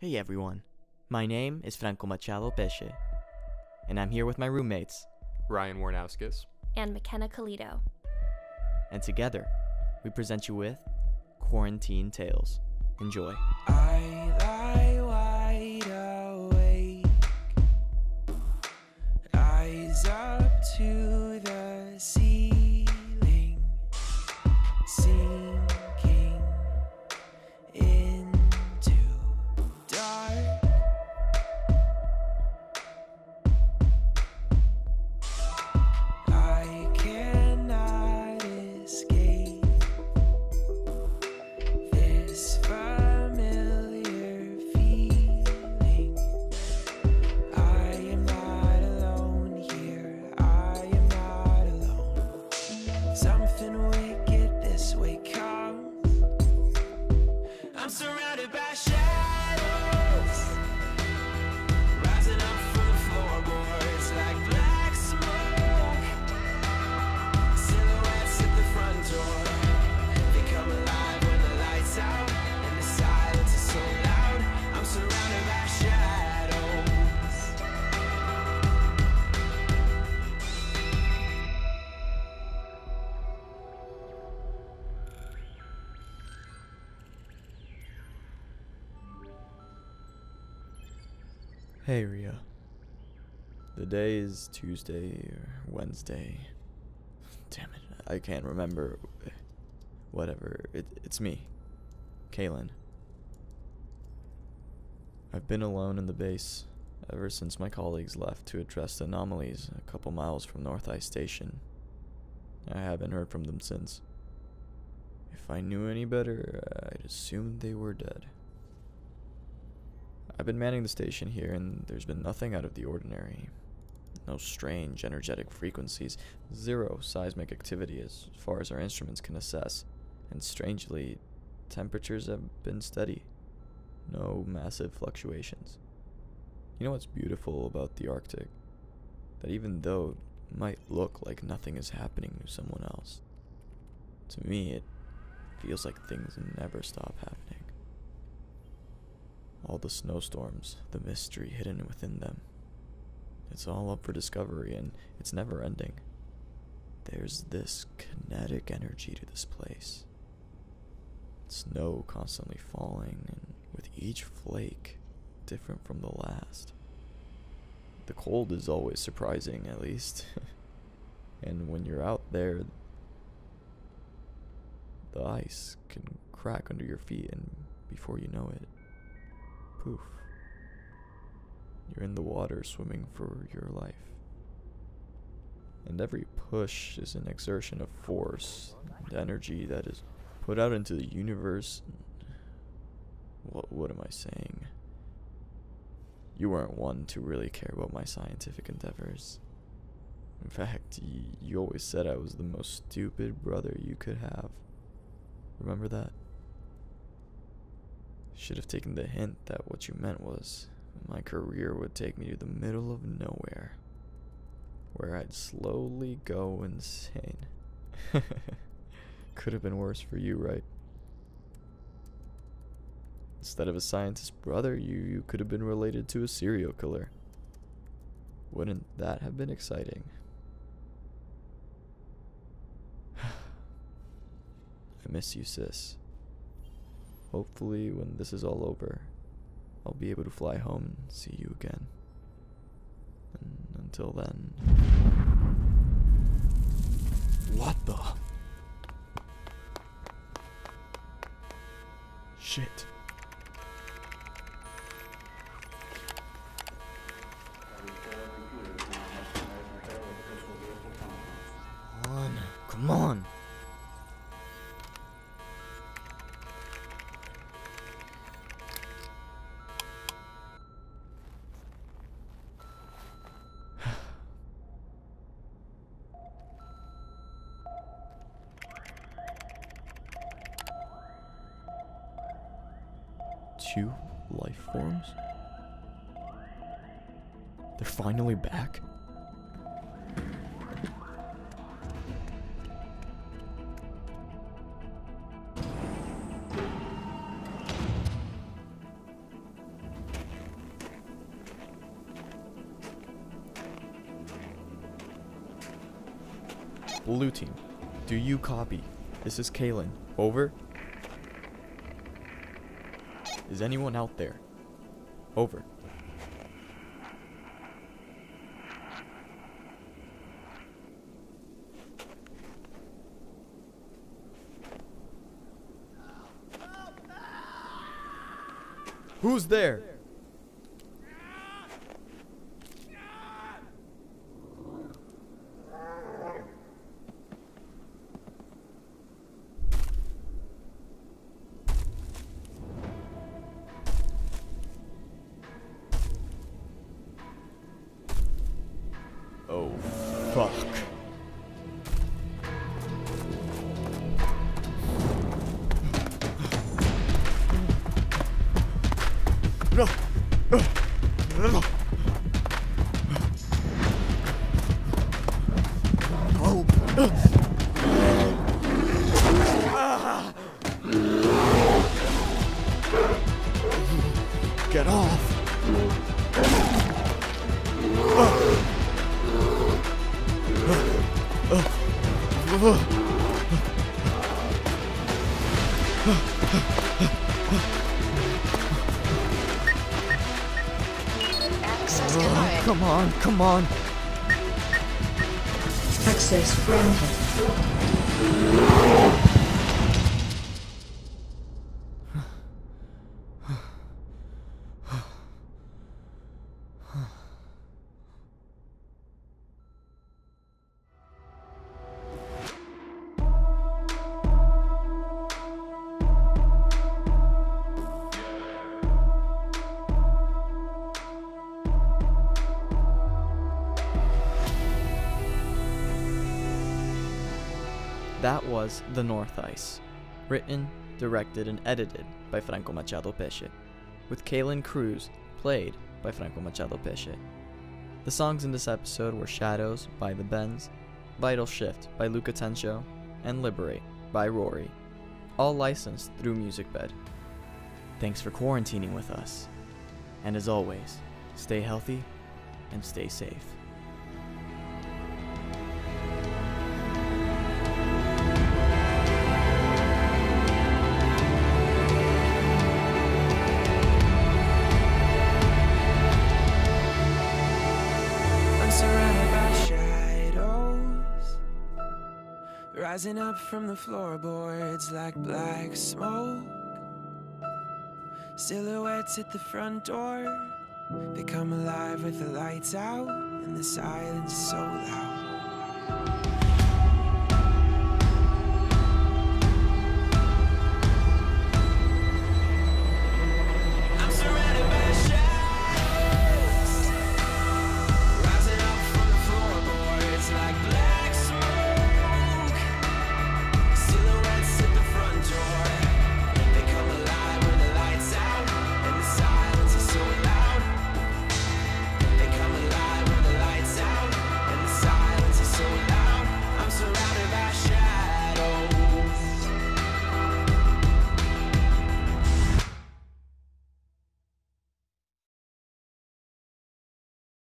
Hey everyone, my name is Franco Machado Pesce, and I'm here with my roommates, Ryan Waranauskas. and McKenna Koledo. and together we present you with Quarantine Tales. Enjoy. Hey Ria. The day is Tuesday or Wednesday. Damn it, I can't remember. Whatever, it, it's me, Kaylin. I've been alone in the base ever since my colleagues left to address the anomalies a couple miles from North Ice Station. I haven't heard from them since. If I knew any better, I'd assume they were dead. I've been manning the station here, and there's been nothing out of the ordinary. No strange, energetic frequencies, zero seismic activity as far as our instruments can assess, and strangely, temperatures have been steady. No massive fluctuations. You know what's beautiful about the Arctic? That even though it might look like nothing is happening to someone else, to me it feels like things never stop happening all the snowstorms, the mystery hidden within them. It's all up for discovery and it's never ending. There's this kinetic energy to this place. Snow constantly falling, and with each flake different from the last. The cold is always surprising, at least. and when you're out there, the ice can crack under your feet, and before you know it, poof. You're in the water swimming for your life. And every push is an exertion of force and energy that is put out into the universe. What, what am I saying? You weren't one to really care about my scientific endeavors. In fact, you always said I was the most stupid brother you could have. Remember that? Should have taken the hint that what you meant was my career would take me to the middle of nowhere, where I'd slowly go insane. Could have been worse for you, right? Instead of a scientist brother, you, you could have been related to a serial killer. Wouldn't that have been exciting? I miss you, sis. Hopefully, when this is all over, I'll be able to fly home and see you again. And until then. What the? Shit. two life forms? They're finally back? Blue team, do you copy? This is Kaylin. Over. Is anyone out there? Over. Who's there? Oh, fuck. No. No. No! Oh. Access Oh, denied. come on, come on. Access granted. Was The North Ice, written, directed, and edited by Franco Machado Pesce, with Kaylin Cruz played by Franco Machado Pesce. The songs in this episode were Shadows by The Bends, Vital Shift by Luke Atencio, and Liberate by Roary, all licensed through MusicBed. Thanks for quarantining with us, and as always, stay healthy and stay safe. Rising up from the floorboards like black smoke. Silhouettes at the front door They come alive with the lights out And the silence so loud